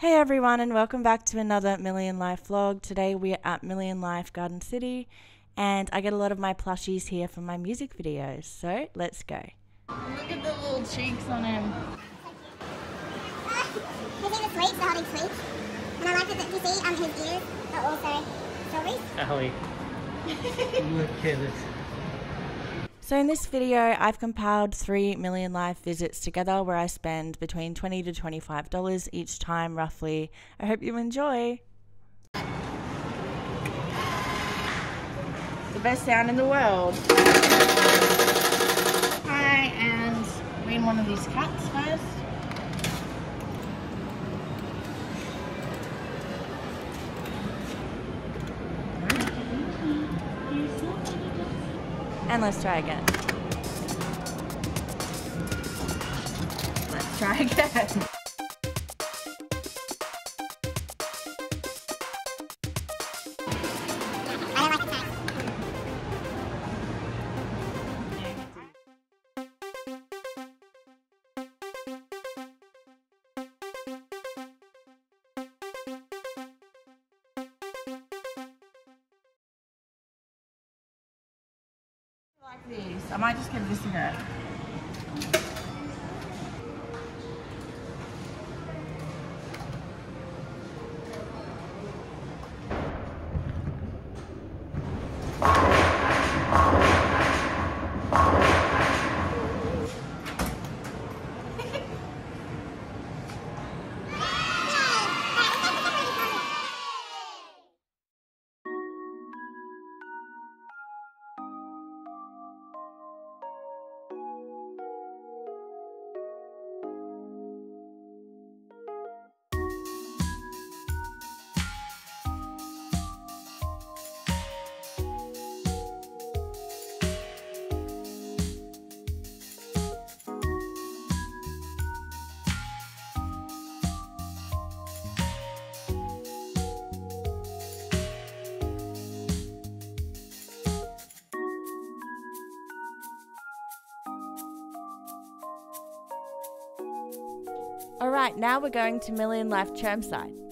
Hey everyone, and welcome back to another Millionlife vlog. Today we are at Millionlife Garden City, and I get a lot of my plushies here for my music videos. So let's go. Look at the little cheeks on him. His ears are sweet, they're holding sweet. And I like that you see um, his ears are also strawberries. Allie, look at it. So in this video, I've compiled 3 Millionlife visits together where I spend between 20 to $25 each time roughly. I hope you enjoy. The best sound in the world. Hi, and read one of these cats first. And let's try again. Let's try again. I might just give this a go. Alright, now we're going to Millionlife Chermside.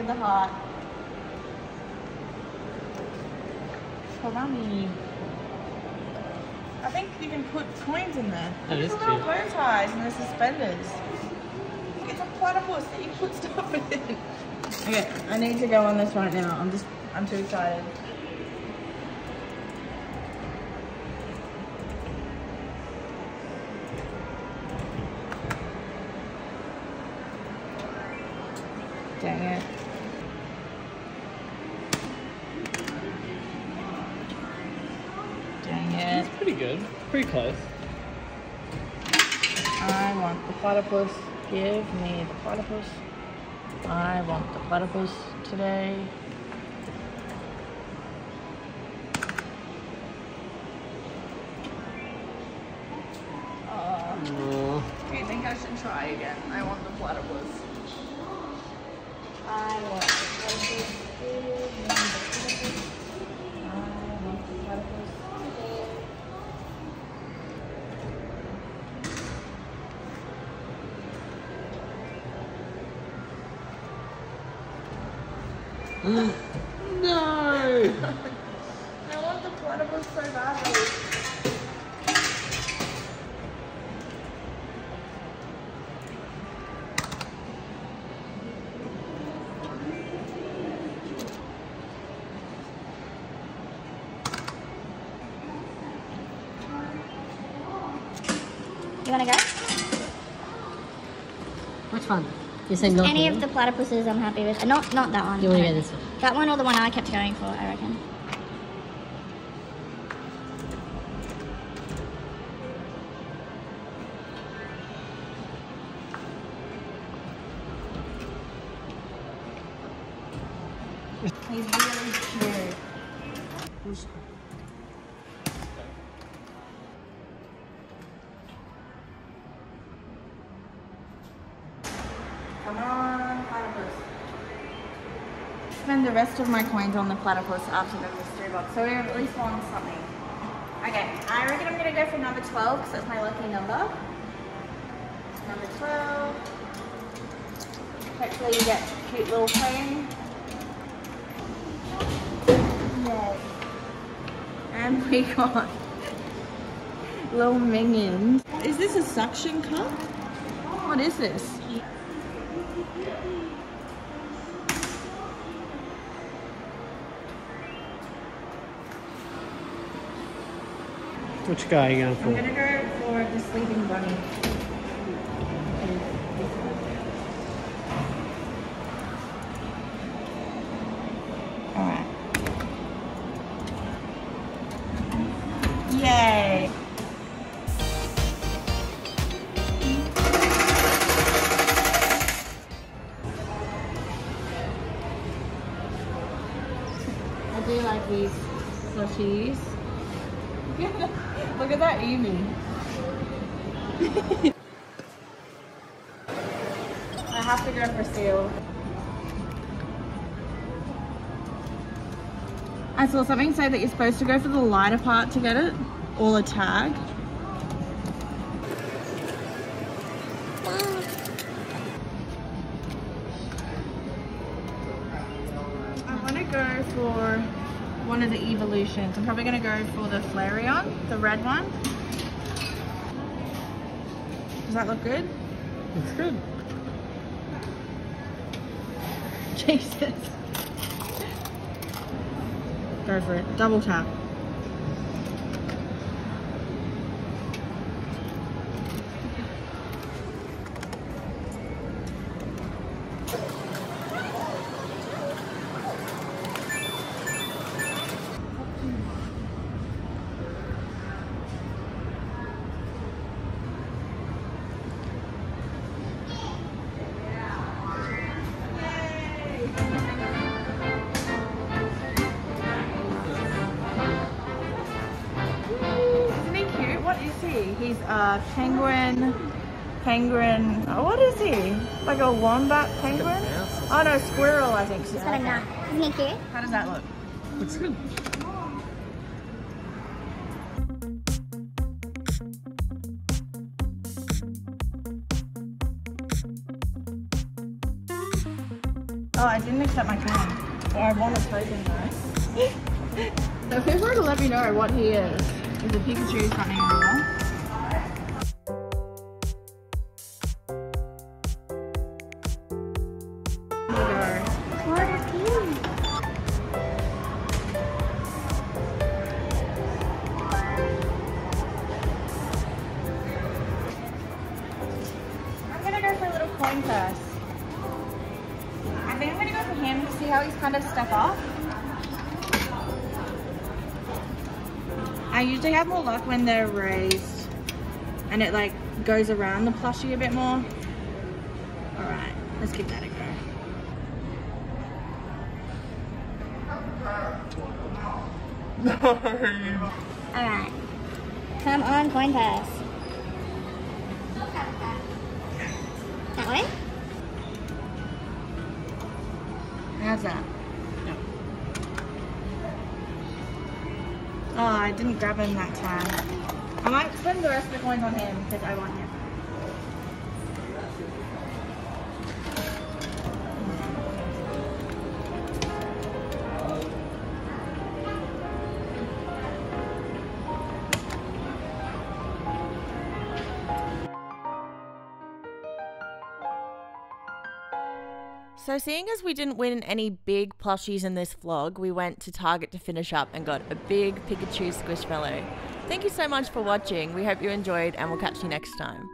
At the heart. For mommy. I think you can put coins in there. That at little cute. bow ties and the suspenders. It's a platypus that you put stuff in. Okay, I need to go on this right now. I'm just, I'm too excited. Dang it. Pretty close. I want the platypus. Give me the platypus. I want the platypus today. Uh, I think I should try again. I want the platypus. I want the platypus. Give me the platypus. I want the platypus today. No! I want the platypus so badly. You wanna go? Which one? You said. Any of the platypuses I'm happy with. Uh, not not that one. You want to this one? That one or the one I kept going for, I reckon. He's really cute. Spend the rest of my coins on the platypus after the mystery box, so we have at least won something. Okay, I reckon I'm gonna go for number 12 because that's my lucky number. Number 12. Hopefully you get a cute little coin. Yay. And we got little minions. Is this a suction cup? What is this? Which guy are you going I'm for? gonna go for the sleeping bunny. Alright. Yay! I do like these plushies. Look at that Amy. I have to go for seal. I saw something say that you're supposed to go for the lighter part to get it, or the tag. I'm probably going to go for the Flareon, the red one. Does that look good? It's good. Jesus. Go for it. Double tap. He? He's a penguin. Penguin. Oh, what is he? Like a wombat penguin? Oh no, squirrel. I think. He's got a nut. Isn't he cute? How does that look? Looks good. Oh, I didn't accept my coin. Oh, I want a token though. so feel free to let me know what he is. Is a Pikachu something coin purse. I think I'm gonna go for him to see how he's kind of stuck off. I usually have more luck when they're raised and it like goes around the plushie a bit more. Alright, let's give that a go. No. Alright. Come on, coin purse. That? How's that? Oh, I didn't grab him that time. I might spend the rest of the coins on him because I want him. So, seeing as we didn't win any big plushies in this vlog, we went to Target to finish up and got a big Pikachu Squishmallow. Thank you so much for watching. We hope you enjoyed, and we'll catch you next time.